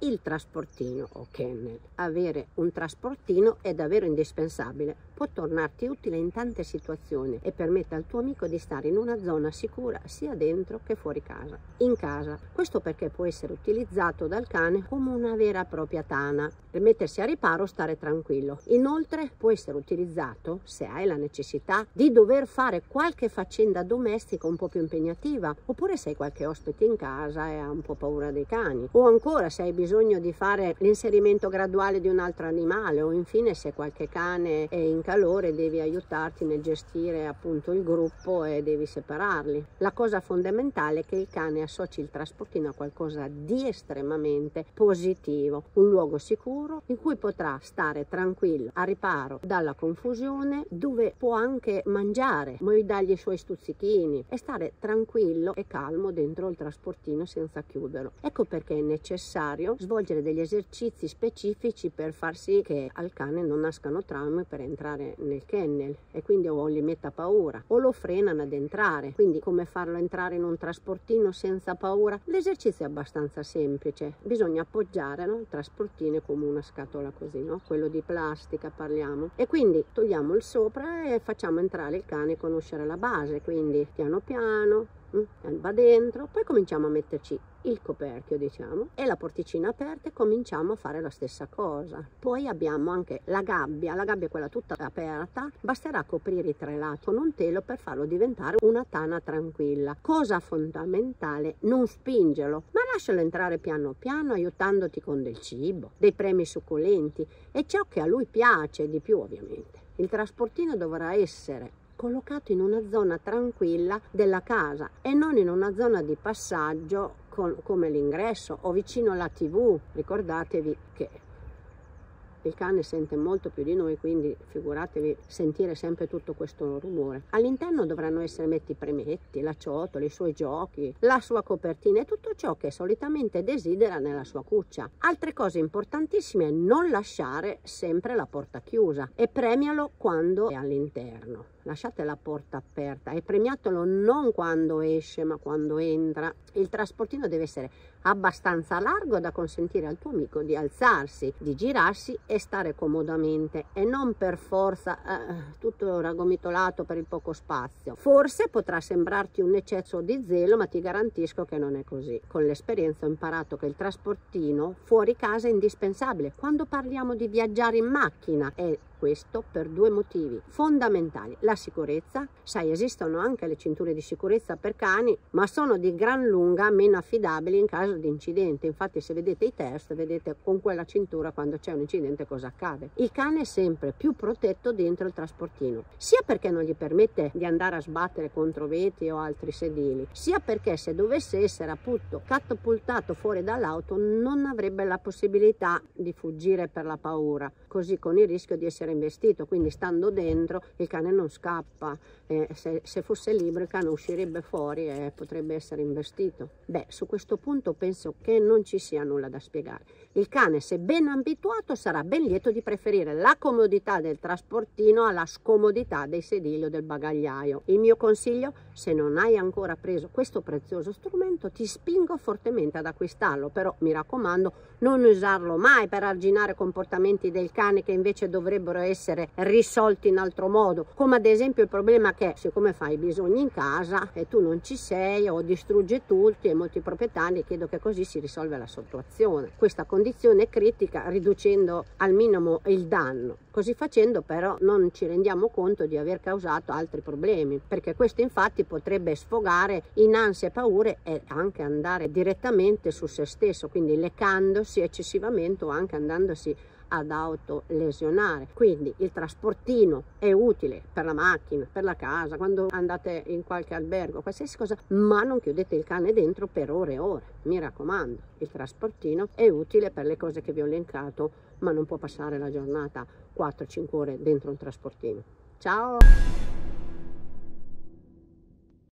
il trasportino o kennel. Avere un trasportino è davvero indispensabile, può tornarti utile in tante situazioni e permette al tuo amico di stare in una zona sicura sia dentro che fuori casa. In casa, questo perché può essere utilizzato dal cane come una vera e propria tana, per mettersi a riparo o stare tranquillo. Inoltre può essere utilizzato, se hai la necessità, di dover fare qualche faccenda domestica un po' più impegnativa, oppure se hai qualche ospite in casa e ha un po' paura dei cani, o ancora se hai bisogno di fare l'inserimento graduale di un altro animale, o infine se qualche cane è in casa calore devi aiutarti nel gestire appunto il gruppo e devi separarli. La cosa fondamentale è che il cane associ il trasportino a qualcosa di estremamente positivo, un luogo sicuro in cui potrà stare tranquillo, a riparo dalla confusione, dove può anche mangiare, puoi dargli i suoi stuzzichini e stare tranquillo e calmo dentro il trasportino senza chiuderlo. Ecco perché è necessario svolgere degli esercizi specifici per far sì che al cane non nascano traumi per entrare entrare nel kennel e quindi o gli metta paura o lo frenano ad entrare. Quindi come farlo entrare in un trasportino senza paura? L'esercizio è abbastanza semplice. Bisogna appoggiare no? il trasportino come una scatola così, no? quello di plastica parliamo. E quindi togliamo il sopra e facciamo entrare il cane a conoscere la base. Quindi piano piano va dentro, poi cominciamo a metterci il coperchio diciamo e la porticina aperta e cominciamo a fare la stessa cosa. Poi abbiamo anche la gabbia la gabbia è quella tutta aperta basterà coprire i tre lati con un telo per farlo diventare una tana tranquilla. Cosa fondamentale non spingerlo ma lascialo entrare piano piano aiutandoti con del cibo dei premi succulenti e ciò che a lui piace di più ovviamente. Il trasportino dovrà essere collocato in una zona tranquilla della casa e non in una zona di passaggio con, come l'ingresso o vicino alla tv. Ricordatevi che il cane sente molto più di noi, quindi figuratevi sentire sempre tutto questo rumore. All'interno dovranno essere metti i premetti, la ciotola, i suoi giochi, la sua copertina e tutto ciò che solitamente desidera nella sua cuccia. Altre cose importantissime è non lasciare sempre la porta chiusa e premialo quando è all'interno lasciate la porta aperta e premiatelo non quando esce ma quando entra. Il trasportino deve essere abbastanza largo da consentire al tuo amico di alzarsi, di girarsi e stare comodamente e non per forza eh, tutto ragomitolato per il poco spazio. Forse potrà sembrarti un eccesso di zelo ma ti garantisco che non è così. Con l'esperienza ho imparato che il trasportino fuori casa è indispensabile. Quando parliamo di viaggiare in macchina è questo per due motivi fondamentali. La sicurezza, sai esistono anche le cinture di sicurezza per cani, ma sono di gran lunga meno affidabili in caso di incidente. Infatti se vedete i test, vedete con quella cintura quando c'è un incidente cosa accade. Il cane è sempre più protetto dentro il trasportino, sia perché non gli permette di andare a sbattere contro vetri o altri sedili, sia perché se dovesse essere appunto catapultato fuori dall'auto non avrebbe la possibilità di fuggire per la paura, così con il rischio di essere essere investito, quindi stando dentro il cane non scappa, eh, se, se, fosse libero il cane uscirebbe fuori e potrebbe essere investito. Beh, su questo punto penso che non ci sia nulla da spiegare. Il cane, se ben abituato, sarà ben lieto di preferire la comodità del trasportino alla scomodità dei sedili o del bagagliaio. Il mio consiglio, se non hai ancora preso questo prezioso strumento, ti spingo fortemente ad acquistarlo, però mi raccomando, non usarlo mai per arginare comportamenti del cane che invece dovrebbero essere risolti in altro modo, come ad esempio il problema che siccome fai i bisogni in casa e tu non ci sei o distruggi tutti e molti proprietari chiedo che così si risolve la situazione. Questa condizione è critica riducendo al minimo il danno. Così facendo però non ci rendiamo conto di aver causato altri problemi, perché questo infatti potrebbe sfogare in ansie e paure e anche andare direttamente su se stesso, quindi leccandosi eccessivamente o anche andandosi ad autolesionare. Quindi il trasportino è utile per la macchina, per la casa, quando andate in qualche albergo, qualsiasi cosa, ma non chiudete il cane dentro per ore e ore. Mi raccomando, il trasportino è utile per le cose che vi ho elencato, ma non può passare la giornata 4-5 ore dentro un trasportino. Ciao!